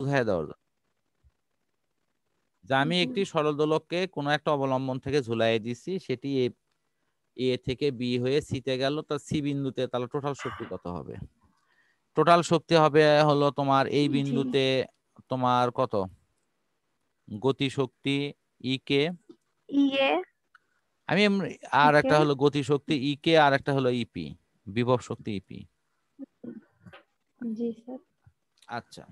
বুঝাই দেওয়ার জন্য যে আমি একটি সরল দোলককে কোনো একটা অবলম্বন থেকে ঝুলাই দিছি সেটি এ থেকে বি হয়ে সিতে গেল তো সি বিন্দুতে তাহলে টোটাল শক্তি কত হবে? টোটাল শক্তি হবে হলো তোমার এই বিন্দুতে তোমার কত? গতি শক্তি ই কে। আমি আর একটা. হলো গতি শক্তি ই কে আর একটা হলো ইপি বিভব শক্তি ইপি জি স্যার। আচ্ছা।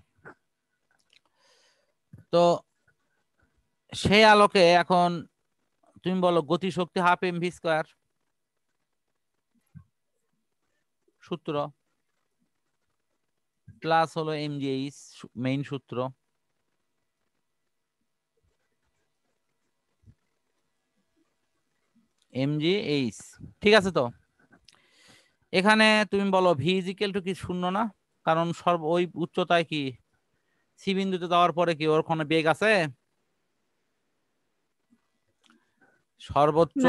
তো সেই আলোকে এখন তুমি বলো গতি শক্তি হাফ এম ভি স্কোয়ার সূত্র প্লাস হলো এম জি এইচ মেইন সূত্র। এম জি এইচ ঠিক আছে তো? এখানে তুমি বলো ভি ইজিক্যাল টু কি শূন্য না? কারণ সর্ব, ওই উচ্চতায় কি সি বিন্দুতে যাওয়ার পরে কি ওর কোনো বেগ আছে? সর্বোচ্চ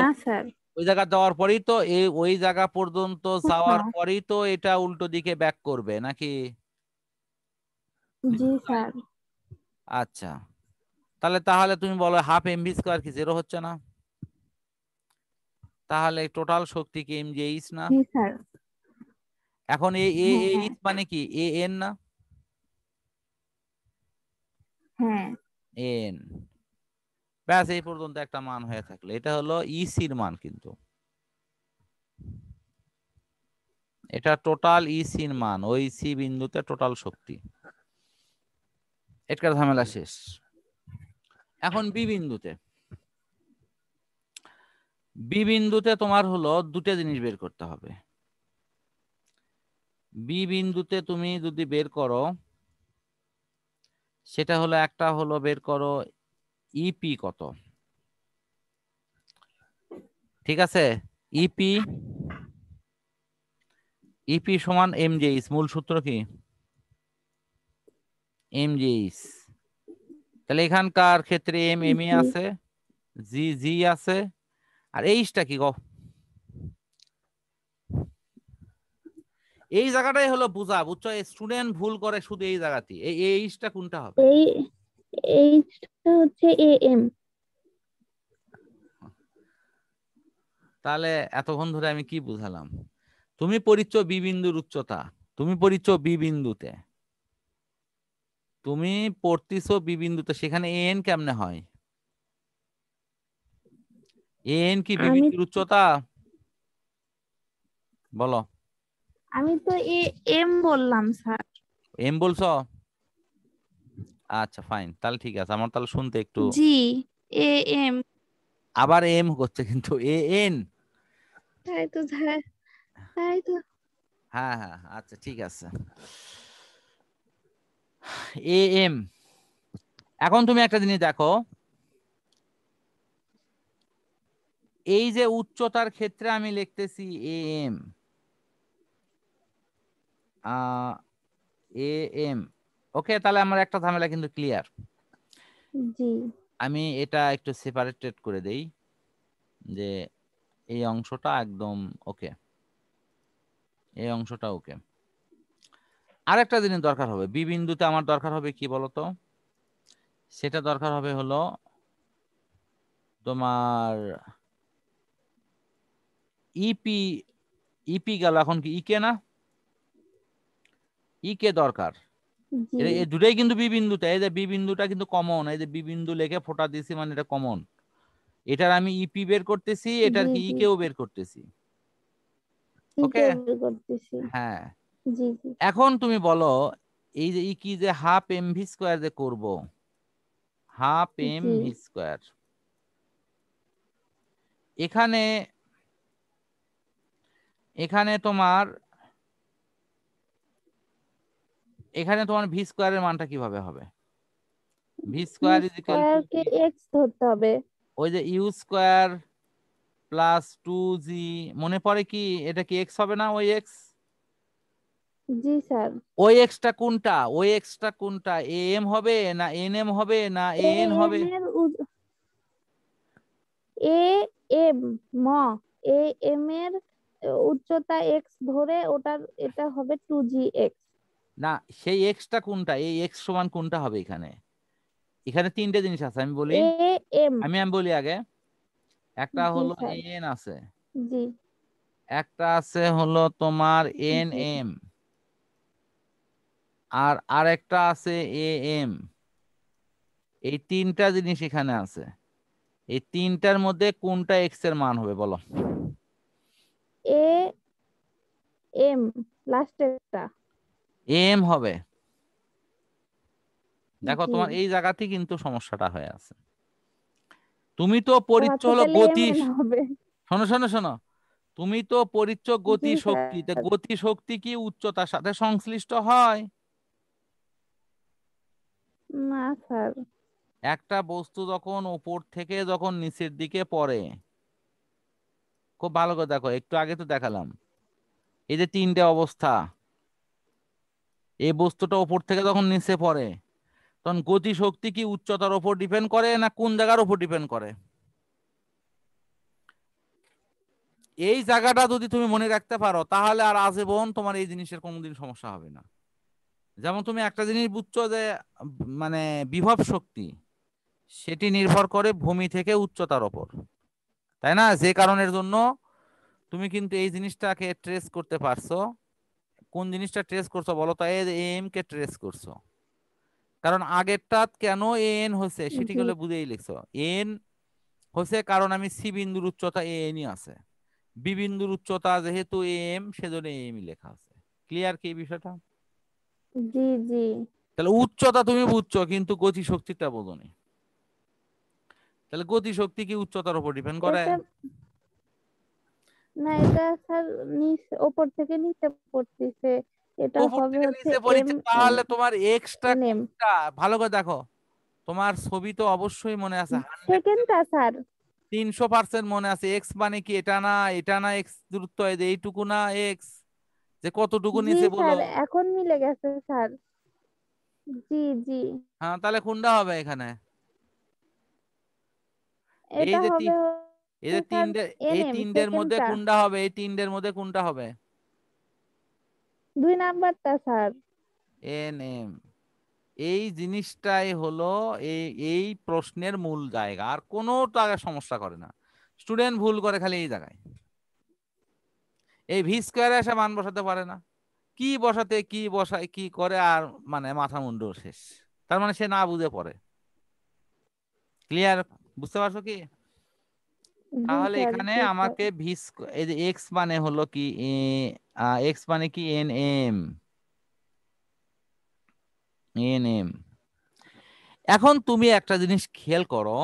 ওই জায়গা যাওয়ার পরেই তো এই ওই জায়গা পর্যন্ত যাওয়ার না। পরেই তো এটা উল্টো দিকে ব্যাক করবে নাকি? জি স্যার। আচ্ছা। তাহলে তাহলে তুমি বলো হাফ এমভি স্কোয়ার কি জিরো হচ্ছে না? তাহলে টোটাল শক্তি কি এম এইচ না? এখন এ হ্যাঁ, এইচ মানে কি? এ এন না? হ্যাঁ এন। ব্যাস এই পর্যন্ত একটা মান হয়ে থাকলে। এটা হলো ইসির মান কিন্তু। এটা টোটাল ইসির মান ওই সি বিন্দুতে টোটাল শক্তি। এটার ঝামেলা শেষ। এখন বি বিন্দুতে। বি বিন্দুতে তোমার হলো দুটো জিনিস বের করতে হবে। বি বিন্দুতে তুমি যদি বের করো সেটা হলো একটা হলো বের করো ইপি কত? ঠিক আছে? ইপি ইপি সমান এমজেইস মূল সূত্র কি? এমজেইস তাহলে এখানকার ক্ষেত্রে এম এম। আছে জি জি আছে আর এইচটা কি গো? এই জায়গাটাই হলো বুঝা বুঝছ? স্টুডেন্ট ভুল করে শুধু এই জায়গাতে এই এইচটা কোনটা হবে? এই এইচটা হচ্ছে এ এম তাহলে এতক্ষণ ধরে আমি কি বুঝালাম? তুমি পরিচ্ছ বি বিন্দুর উচ্চতা তুমি পরিচ্ছ বি বিন্দুতে। তুমি পড়তিছো বি বিন্দুতে সেখানে এন কেমনে হয়? এন কি বি বিন্দুর উচ্চতা? বলো। আমি তো এ এম বললাম স্যার। এম বলছো? আচ্ছা ফাইন তাহলে ঠিক আছে। আমার তাহলে শুনতে একটু জি এ এম। আবার এম হচ্ছে কিন্তু এ এন। তাই তো তাই তো। হ্যাঁ হ্যাঁ আচ্ছা ঠিক আছে। A M. এখন তুমি একটা জিনিস দেখো। এই যে উচ্চতার ক্ষেত্রে আমি লিখতেছি এ এম। A M. ওকে তাহলে আমার একটা ঝামেলা কিন্তু ক্লিয়ার জি। আমি এটা একটু সেপারেটেড করে দেই যে এই অংশটা একদম ওকে। এই অংশটা ওকে। আরেকটা জিনিস দরকার হবে। বি বিন্দুতে আমার দরকার হবে কি বলতো? সেটা দরকার হবে হলো তোমার ইপি ইপি গেল এখন কি ইকে না? ইকে দরকার? এই দুটাই কিন্তু বি বিন্দুতে এই যে বি বিন্দুটা কিন্তু কমন এই যে বি বিন্দু লেখে ফোটা দিছি মানে এটা কমন এটার আমি ইপি বের করতেছি এটার কি বের করতেছি। ইকে okay? বের করতেছি। হ্যাঁ। জি জি। এখন তুমি বলো এই যে ই কি যে হাফ এম ভি স্কোয়ার যে করব? হাফ এম ভি স্কোয়ার এখানে এখানে তোমার এখানে তোমার ভি স্কোয়ারের মানটা কীভাবে হবে? ভি স্কোয়ার ইজ ইকুয়াল স্কয়ারকে এক্স ধরতে হবে। ওই যে U square plus two G মনে পড়ে কি এটা কি এক্স হবে না ওই এক্স জি স্যার। ওই এক্সটা কোনটা? ওই এক্সটা কোনটা? এ এম হবে না এন এম হবে না এন হবে? এ এম ম এ এম এর উচ্চতা এক্স ধরে ওটার এটা হবে টু জি এক্স না সেই এক্সটা কোনটা? এই এক্স সমান কোনটা হবে এখানে? এখানে তিনটে জিনিস আছে আমি বলি আমি আমি বলি আগে। একটা হলো এন আছে। একটা আছে হলো তোমার এন এম আর আরেকটা আছে এ এম এই তিনটা জিনিস এখানে আছে। এই তিনটার মধ্যে কোনটা এক্সের মান হবে বলো? এ এম লাস্টেরটা এম হবে। দেখো তোমার এই জায়গাতেই কিন্তু সমস্যাটা হয়ে আছে। তুমি তো পরিচ্ছ হলো গতি শোনো শোনো শোনো। তুমি তো পরিচ্ছ গতি শক্তি গতি শক্তি কি উচ্চতার সাথে সংশ্লিষ্ট হয়? না স্যার। একটা বস্তু যখন উপর থেকে যখন নিচের দিকে পড়ে খুব ভালো করে দেখো একটু আগে তো দেখালাম। এই যে তিনটে অবস্থা এই বস্তুটা ওপর থেকে যখন নিচে পড়ে, তখন গতি শক্তি কি উচ্চতার উপর ডিপেন্ড করে না কোন জায়গার উপর ডিপেন্ড করে? এই জায়গাটা যদি তুমি মনে রাখতে পারো, তাহলে আর আজীবন তোমার এই জিনিসের কোনোদিন সমস্যা হবে না। যেমন তুমি একটা জিনিস বুঝছ যে মানে বিভব শক্তি, সেটি নির্ভর করে ভূমি থেকে উচ্চতার ওপর। তাই না? যে কারণের জন্য তুমি কিন্তু এই জিনিসটাকে ট্রেস করতে পারছ। কোন জিনিসটা ট্রেস করছ বলো তো? এম কে ট্রেস করছ। কারণ আগেরটা কেন এন হয়েছে সেটি গুলো বুঝেই লিখছো। এন হয়েছে কারণ আমি সি বিন্দুর উচ্চতা এ এনই আছে। বি বিন্দুর উচ্চতা যেহেতু এম সেজন্য এমই লেখা আছে। ক্লিয়ার কি বিষয়টা? জি জি। তাহলে উচ্চতা তুমি বুঝছ কিন্তু গতি শক্তিটা বোঝনি। তাহলে গতি শক্তি কি উচ্চতার উপর ডিপেন্ড করে? না এটা স্যার নিচ ওপর থেকে নিচে পড়তেছে। এটা হবে হচ্ছে তাহলে তোমার এক্সটা এন কোনটা? ভালো করে দেখো তোমার ছবি তো অবশ্যই মনে আছে সেকেন্ডটা স্যার। তিনশো পার্সেন্ট মনে আছে এক্স মানে কি এটা না এটা না এক্স দূরত্ব এই যে এইটুকু না এক্স যে কতটুকু নিচে বলো। এখন মিলে গেছে স্যার। জি জি। হ্যাঁ তাহলে কোনটা হবে এখানে? এটা হবে এই যে তিনটে এই তিনটের মধ্যে কোনটা হবে? এই তিনটের মধ্যে কোনটা হবে? দুই নাম্বারটা স্যার। এন এম এই জিনিসটাই হলো এই এই প্রশ্নের মূল জায়গা। আর কোনো জায়গায় সমস্যা করে না। স্টুডেন্ট ভুল করে খালি এই জায়গায়। এই ভি স্কোয়ারে এসে মান বসাতে পারে না। কি বসাতে কি বসায় কি করে আর মানে মাথা মুন্ডু শেষ। তার মানে সে না বুঝে পড়ে। ক্লিয়ার বুঝতে পারছ কি? তাহলে এখানে আমাকে ভি এই যে এক্স মানে হলো কি এক্স মানে কি এন এম? N M. এখন তুমি একটা জিনিস খেয়াল করো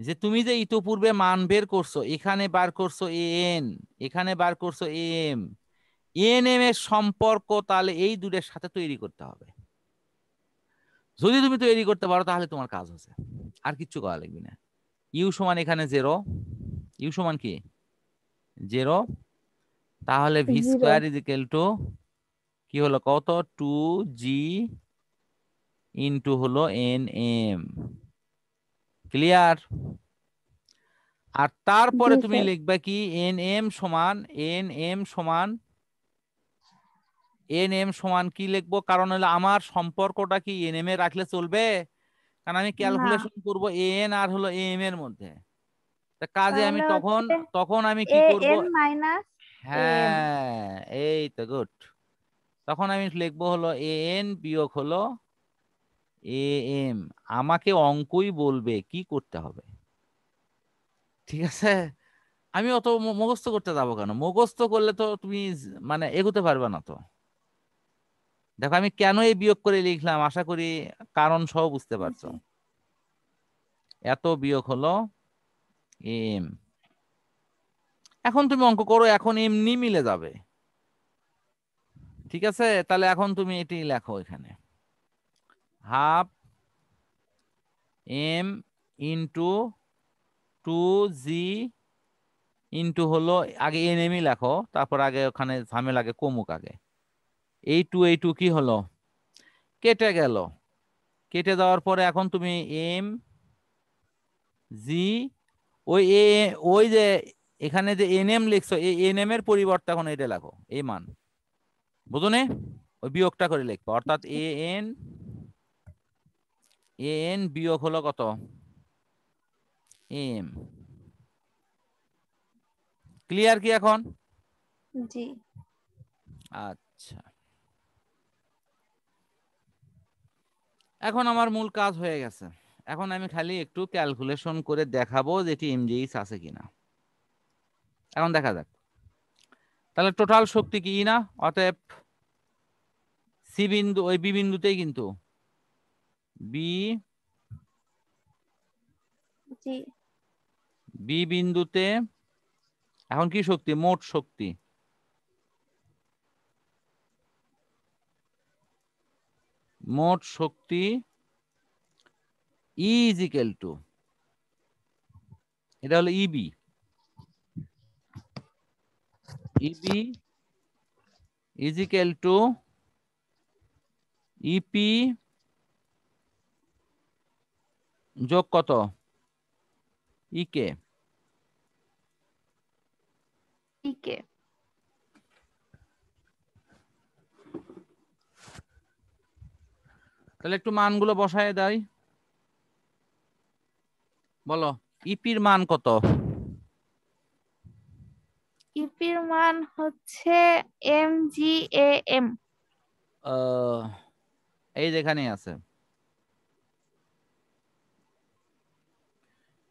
যে তুমি যে ইতোপূর্বে মান বের করছ এখানে বার করছ এন এখানে বার করছ এম এন এম এর সম্পর্ক তাহলে এই দুটোর সাথে তৈরি করতে হবে। যদি তুমি তৈরি করতে পারো তাহলে তোমার কাজ হচ্ছে। আর কিচ্ছু করা লাগবে না। ইউ সমান এখানে জিরো ইউ সমান কি? জিরো তাহলে V square is equal to কি হলো কত? টু জি ইন্টু হলো এন এম ক্লিয়ার আর তারপরে তুমি লিখবে কি? এন এম সমান এন এম সমান এন এম সমান কি লিখব? কারণ হলো আমার সম্পর্কটা কি এন এম এ রাখলে চলবে? কারণ আমি ক্যালকুলেশন করব এন আর হলো এম এর মধ্যে। তা কাজে আমি তখন তখন আমি কি করব? হ্যাঁ এই তো গুড তখন আমি লিখব হলো এ এন বিয়োগ হলো এ এম আমাকে অঙ্কই বলবে কি করতে হবে। ঠিক আছে? আমি অত মুখস্থ করতে যাব কেন? মুখস্থ করলে তো তুমি মানে এগোতে পারবে না তো। দেখো আমি কেন এই বিয়োগ করে লিখলাম? আশা করি কারণ সহ বুঝতে পারছ। এত বিয়োগ হলো এম। এখন তুমি অঙ্ক করো এখন এমনি মিলে যাবে। ঠিক আছে? তাহলে এখন তুমি এটি লেখো এখানে। Half M into two G into হলো আগে এন এমই লেখো তারপর আগে ওখানে ঝামেলা আগে কমুক আগে। এই টু এই টু কি হলো? কেটে গেল। কেটে যাওয়ার পরে এখন তুমি এম জি ওই এ ওই যে এখানে যে এন এম লিখছো এই এন এম এর পরিবর্তে এখন এটা লেখো এই মান। বুঝো নে? ওই বিয়োগটা করে লিখবা। অর্থাৎ এ এন এ এন বিয়োগ হলো কত? এম। ক্লিয়ার কি এখন? জি। আচ্ছা। এখন আমার মূল কাজ হয়ে গেছে। এখন আমি খালি একটু ক্যালকুলেশন করে দেখাবো যে এটি এমজিএইচ আছে কিনা। এখন দেখা যাক। তাহলে টোটাল শক্তি কি না? অতএব সি বিন্দু ওই বি বিন্দুতেই কিন্তু বি বি বিন্দুতে এখন কি শক্তি? মোট শক্তি। মোট শক্তি ই ইজিক্যাল টু এটা হলো EB EB equal to EP যোগ কত? ইকে টিকে তাহলে একটু মানগুলো বসায় দেয়। বলো ইপির মান কত? ইপির মান হচ্ছে এম জি এ এম এই যেখানে আছে।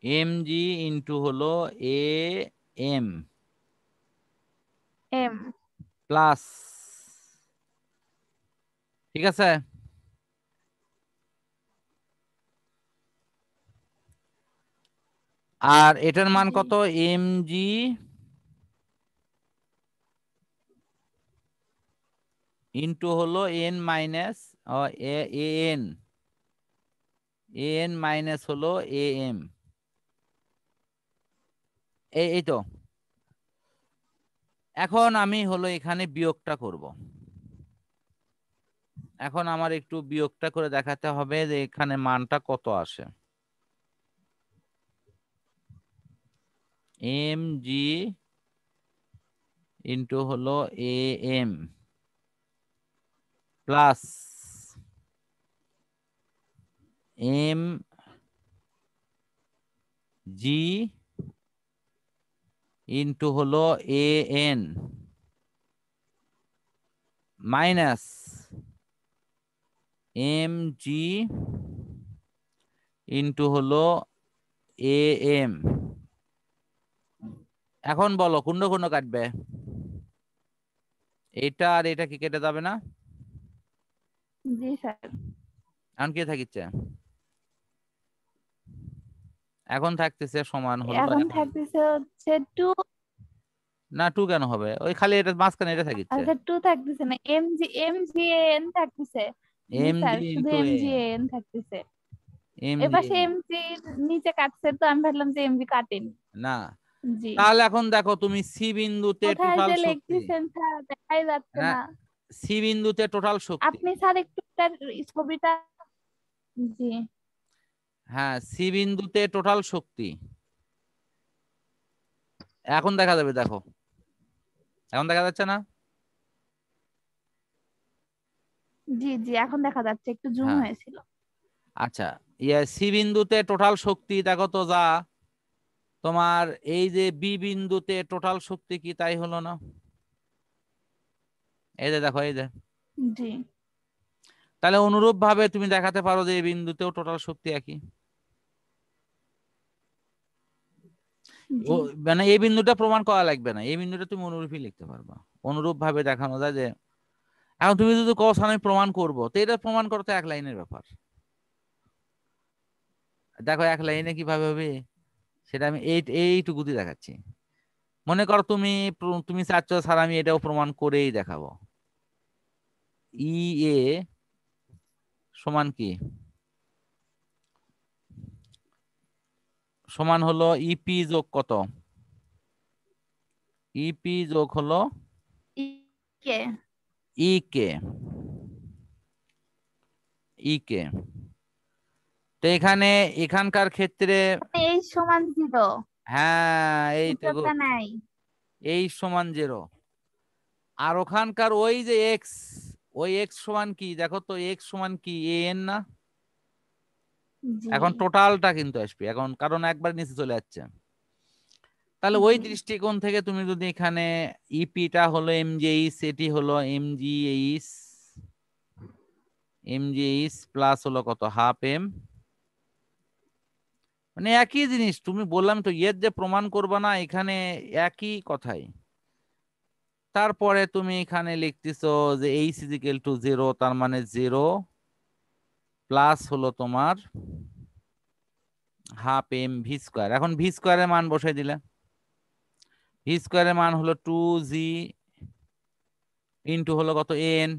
এম জি ইন্টু হলো এ এম এম প্লাস ঠিক আছে? আর এটার মান কত? এম জি ইন্টু হলো N minus N N minus হলো এ এম এই তো। এখন আমি হলো এখানে বিয়োগটা করব। এখন আমার একটু বিয়োগটা করে দেখাতে হবে যে এখানে মানটা কত আসে। এম জি ইন্টু হলো A M plus M G into হলো A N minus M G into হলো এ এম এখন বলো কুণ্ড কুণ্ড কাটবে। এটা আর এটা কি কেটে যাবে না? জি স্যার। এখন কে থাকিচ্ছে? এখন থাকতেছে সমান হলো এখন থাকতেছে হচ্ছে টু না টু কেন হবে? ওই খালি এটা মাঝখানে এটা থাকিচ্ছে। আচ্ছা টু থাকতেছে না M G M G N থাকতেছে M G M G N থাকতেছে। এম এবার সে এম জি নিচে কাটছে তো আমি ভাবলাম যে এম জি কাটেনি। না তাহলে এখন দেখো তুমি সি বিন্দুতে টোটাল শক্তি। দেখাই যাচ্ছে না, না। সি বিন্দুতে টোটাল শক্তি। আপনি স্যার একটু তার ছবিটা জি। হ্যাঁ সি বিন্দুতে টোটাল শক্তি। এখন দেখা যাবে দেখো। এখন দেখা যাচ্ছে না? জি জি এখন দেখা যাচ্ছে একটু জুম হ্যাঁ। হয়েছিল। আচ্ছা ইয়ে সি বিন্দুতে টোটাল শক্তি দেখো তো যা। তোমার এই যে বি বিন্দুতে টোটাল শক্তি কি তাই হলো না? এই যে দেখো এই যে। জি। তাহলে অনুরূপ ভাবে তুমি দেখাতে পারো যে এই বিন্দুতেও টোটাল শক্তি একই। মানে এই বিন্দুটা প্রমাণ করা লাগবে না এই বিন্দুটা তুমি অনুরূপই লিখতে পারবা। অনুরূপ ভাবে দেখানো যায় যে এখন তুমি যদি কস আমি প্রমাণ করব তো এটা প্রমাণ করতে এক লাইনের ব্যাপার। দেখো এক লাইনে কীভাবে হবে? সেটা আমি এই এইটুকুতে দেখাচ্ছি। মনে করো তুমি তুমি চাচ্ছ স্যার আমি এটাও প্রমাণ করেই দেখাবো। ই এ সমান কি? সমান হলো ইপি যোগ কত? ইপি যোগ হলো ই কে ই কে তো এখানে এখানকার ক্ষেত্রে এই সমান জিরো। হ্যাঁ এই তো নাই। এই সমান জিরো। আর ওখানকার ওই যে এক্স ওই এক্স সমান কি? দেখো তো এক্স সমান কি? এ এন না? এখন টোটালটা কিন্তু আসবে। এখন কারণ একবার নিচে চলে যাচ্ছে। তাহলে ওই দৃষ্টিকোণ থেকে তুমি যদি এখানে ইপিটা হলো এমজিএইচ এটি হলো এমজিএইচ এমজিএইচ প্লাস হলো কত? হাফ এম মানে একই জিনিস, তুমি বললাম তো, ইয়ের যে প্রমাণ করবে না, এখানে একই কথাই। তারপরে তুমি এখানে লিখতেছো যে এইচ ইজিক্যাল টু জিরো তার মানে জিরো প্লাস হলো তোমার হাফ এম ভি স্কোয়ার এখন ভি স্কোয়ারের মান বসাই দিলে। ভি স্কোয়ারের মান হলো টু জি ইন্টু হলো কত এন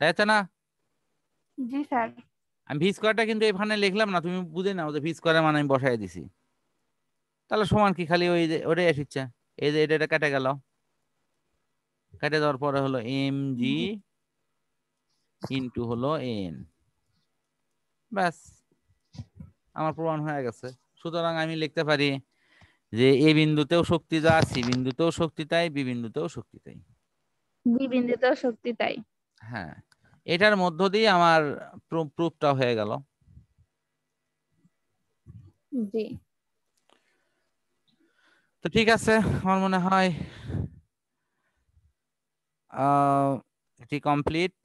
তাই তো না? জি, স্যার। আমি ভি স্কোয়ারটা কিন্তু এখানে লিখলাম না তুমি বুঝে নাও যে ভি স্কোয়ারের মান আমি বসাই দিছি। তাহলে সমান কি খালি ওই যে ওটাই আসছে এই যে এটা এটা কেটে গেল। কেটে দেওয়ার পরে হলো এম জি ইন্টু হলো এন ব্যাস আমার প্রমাণ হয়ে গেছে। সুতরাং আমি লিখতে পারি যে এ বিন্দুতেও শক্তি যা সি বিন্দুতেও শক্তি তাই বি বিন্দুতেও শক্তি তাই। জি বিন্দুতেও শক্তি তাই। হ্যাঁ। এটার মধ্য দিয়ে আমার প্রুফটা হয়ে গেল। জি। তো ঠিক আছে আমার মনে হয় এটি কমপ্লিট